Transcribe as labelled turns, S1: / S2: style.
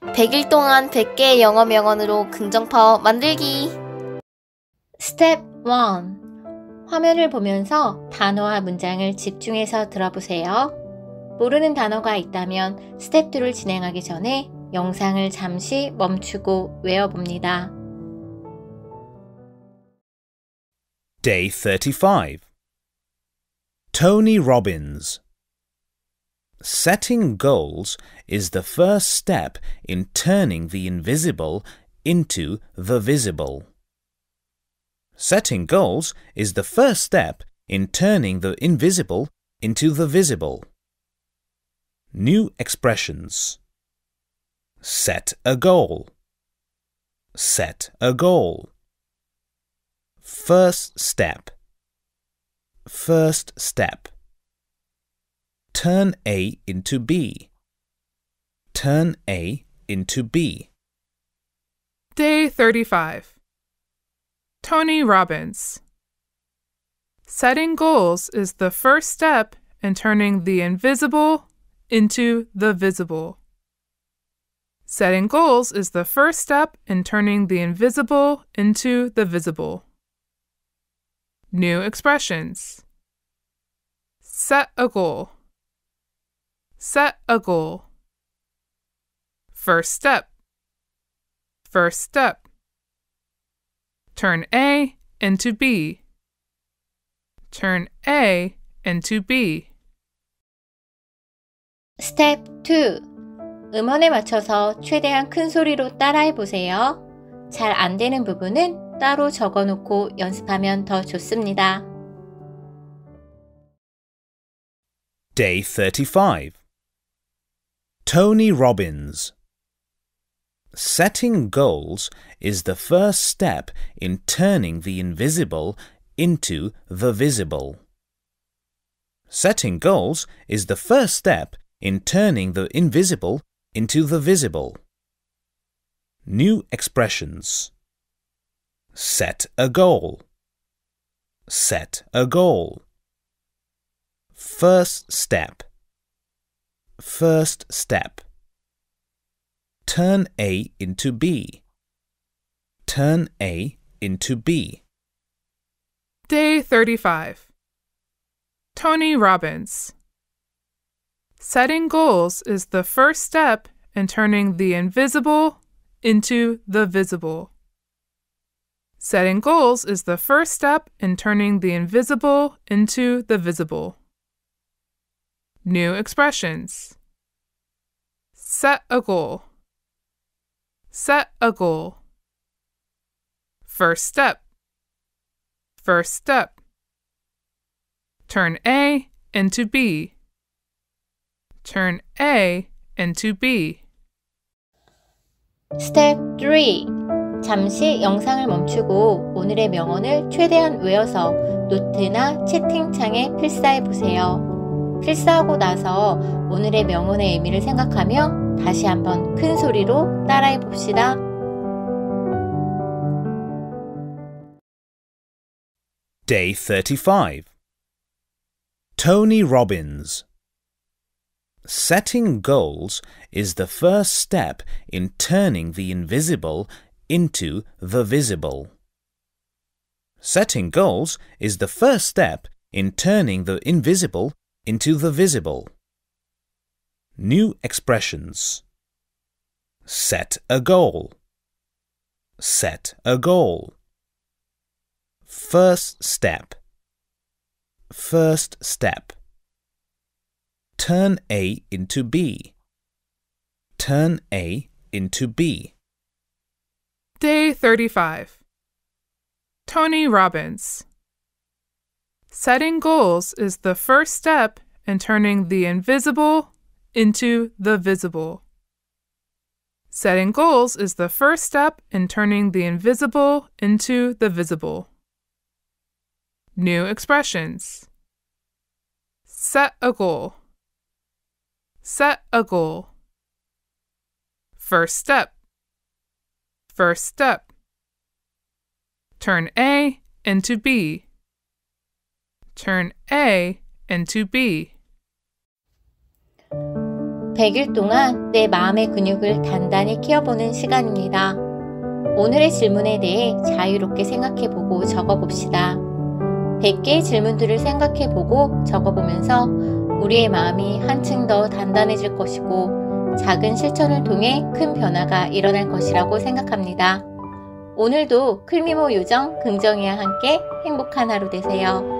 S1: 100일 동안 100개의 영어 명언으로 긍정 파워 만들기. 스텝 1. 화면을 보면서 단어와 문장을 집중해서 들어보세요. 모르는 단어가 있다면 스텝 2를 진행하기 전에 영상을 잠시 멈추고 외워봅니다.
S2: Day 35. Tony Robbins. Setting goals is the first step in turning the invisible into the visible. Setting goals is the first step in turning the invisible into the visible. New expressions. Set a goal. Set a goal. First step. First step. Turn A into B. Turn A into B.
S3: Day 35. Tony Robbins. Setting goals is the first step in turning the invisible into the visible. Setting goals is the first step in turning the invisible into the visible. New expressions. Set a goal. Set a goal. First step. First step. Turn A into B. Turn A into B.
S1: 스텝 2. 음원에 맞춰서 최대한 큰 소리로 따라해 보세요. 잘 안 되는 부분은 따로 적어 놓고 연습하면 더 좋습니다.
S2: Day 35. Tony Robbins. Setting goals is the first step in turning the invisible into the visible. Setting goals is the first step in turning the invisible into the visible. New expressions. Set a goal. Set a goal. First step. First step. Turn A into B. Turn A into B.
S3: Day 35. Tony Robbins. Setting goals is the first step in turning the invisible into the visible. Setting goals is the first step in turning the invisible into the visible. New expressions. Set a goal. Set a goal. First step. First step. Turn A into B. Turn A into B.
S1: 스텝 3. 잠시 영상을 멈추고 오늘의 명언을 최대한 외워서 노트나 채팅창에 필사해 보세요. 필사하고 나서 오늘의 명언의 의미를 생각하며 다시 한번 큰 소리로 따라해 봅시다.
S2: Day 35. Tony Robbins. Setting goals is the first step in turning the invisible into the visible. Setting goals is the first step in turning the invisible into the visible. New expressions. Set a goal. Set a goal. First step. First step. Turn A into B. Turn A into B.
S3: Day 35. Tony Robbins. Setting goals is the first step in turning the invisible into the visible. Setting goals is the first step in turning the invisible into the visible. New expressions. Set a goal. Set a goal. First step. First step. Turn A into B. Turn A into B.
S1: 100일 동안 내 마음의 근육을 단단히 키워보는 시간입니다. 오늘의 질문에 대해 자유롭게 생각해보고 적어봅시다. 100개의 질문들을 생각해보고 적어보면서 우리의 마음이 한층 더 단단해질 것이고 작은 실천을 통해 큰 변화가 일어날 것이라고 생각합니다. 오늘도 클미모 요정 긍정이와 함께 행복한 하루 되세요.